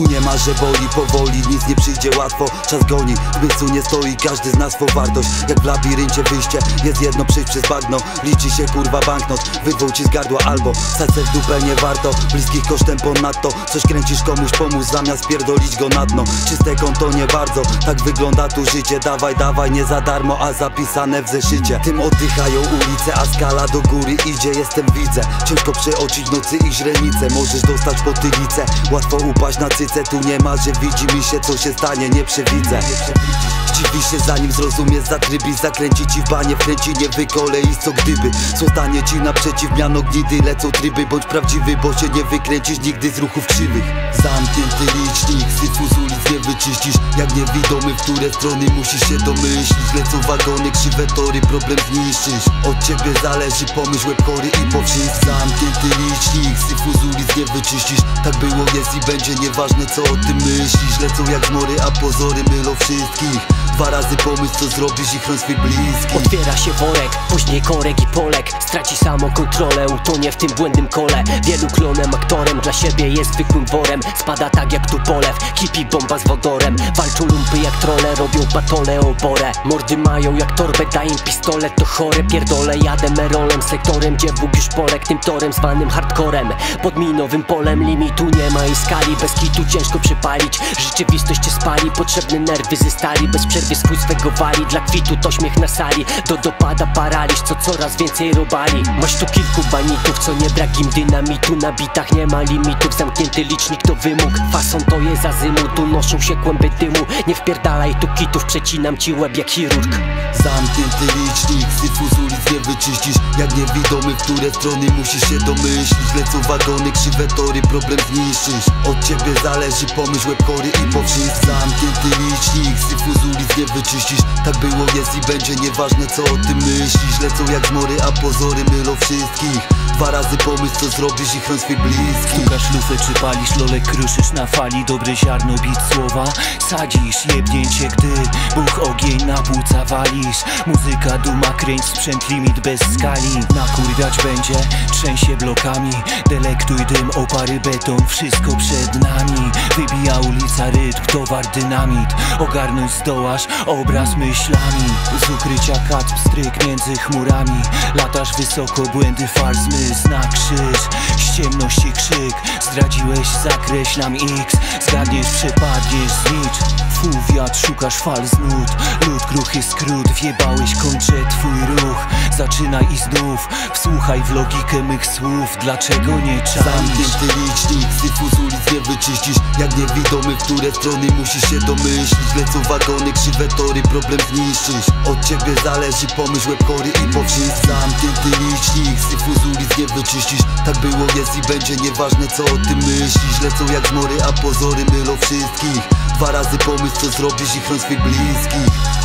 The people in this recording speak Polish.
Tu nie ma, że boli powoli, nic nie przyjdzie łatwo. Czas goni, miejscu nie stoi każdy z nas swą wartość Jak w labiryncie wyjście, jest jedno przyjść przez bagno. Liczy się kurwa banknot, wywół ci z gardła albo se w dupę nie warto, bliskich kosztem ponadto Coś kręcisz komuś pomóc zamiast pierdolić go na dno. Czyste konto nie bardzo, tak wygląda tu życie. Dawaj, dawaj, nie za darmo, a zapisane w zeszycie. Tym oddychają ulice, a skala do góry idzie Jestem widzę, ciężko przeoczyć nocy i źrenice Możesz dostać potylicę, łatwo upaść na Tu nie ma, że widzi mi się co się stanie, nie przewidzę Dziwi się zanim zrozumiesz zatrybi Zakręci ci w banie, wkręci nie wykolei co gdyby. Zostanie ci naprzeciw miano gnidy Lecą tryby, bądź prawdziwy, bo się nie wykręcisz nigdy z ruchów krzywych. Zamknięty licznik, syfu z ulic nie wyczyścisz. Jak niewidomy, w które strony musisz się domyślić. Lecą wagony, krzywe tory, problem zniszczysz. Od ciebie zależy pomyśl, łeb chory i po wszystkim Zamknięty licznik, syfu z ulic nie wyczyścisz. Tak było, jest i będzie, nieważne co o tym myślisz. Lecą jak zmory, a pozory mylą wszystkich Dwa razy pomysł co zrobisz i chroń swych bliskich. Otwiera się worek, później korek i polek. Straci samokontrolę, utonie w tym błędnym kole. Wielu klonem, aktorem, dla siebie jest zwykłym worem. Spada tak jak tu polew, hippie bomba z wodorem. Walczą lumpy jak trole, robią batole oborę. Mordy mają jak torbę, daję im pistolet, to chore Pierdolę, jadę merolem, sektorem, gdzie Bóg już polek Tym torem zwanym hardcorem Pod minowym polem limitu nie ma i skali. Bez kitu ciężko przypalić, rzeczywistość cię spali Potrzebne nerwy ze stali, bez przerwy swój swego wali Dla kwitu to śmiech na sali, do dopada paraliż Co coraz więcej robali. Masz tu kilku banitów, co nie brak im dynamitu. Na bitach nie ma limitów, zamknięty licznik to wymóg. Fason to jest tu noszą się kłęby dymu. Nie wpierdalaj tu kitów, przecinam ci łeb jak chirurg. Zamknięty licznik, syfu z ulic nie wyczyścisz. Jak niewidomy, w które strony musisz się domyślić. Lecą wagony, krzywe tory, problem zniszczysz. Od ciebie zależy pomyśl, łeb chory i po wszystkim Zamknięty licznik, syfu z ulic nie wyczyścisz. Tak było, jest i będzie, nieważne co o tym myślisz. Lecą jak zmory, a pozory mylą wszystkich Dwa razy pomysł co zrobisz i chroń swych bliskich. Stukasz lufę czy palisz lolek, kruszysz na fali Dobre ziarno, bit słowa. Sadzisz jebnięcie, gdy buch ogień na płuca walisz. Muzyka, duma, kręć, sprzęt, limit bez skali. Nakurwiać będzie, trzęsie blokami. Delektuj dym, opary, beton, wszystko przed nami. Wybija ulica rytm, towar, dynamit. Ogarnąć zdołasz obraz myślami. Z ukrycia kat, pstryk między chmurami. Latasz wysoko, błędy, fal, zmysł na krzyż. Z ciemności krzyk, zdradziłeś, zakreślam X. Zgadniesz, przepadniesz, znicz Fu, wiatr, szukasz fal z nut. Lud, kruchy skrót, wjebałeś, kończę twój ruch. Zaczynaj i znów, wsłuchaj w logikę mych słów. Dlaczego nie czaisz? Zamknięty licznik, syfu z ulic nie wyczyścisz. Jak niewidomy, w które strony musisz się domyślić. Lecą wagony, krzywe tory, problem zniszczysz. Od ciebie zależy pomyśl, łeb chory i po wszystkim Zamknięty licznik, syfu z ulic nie wyczyścisz. Tak było, jest i będzie, nieważne co o tym myślisz. Lecą jak zmory, a pozory mylą wszystkich. Dwa razy pomysł co zrobisz i chroń swych bliskich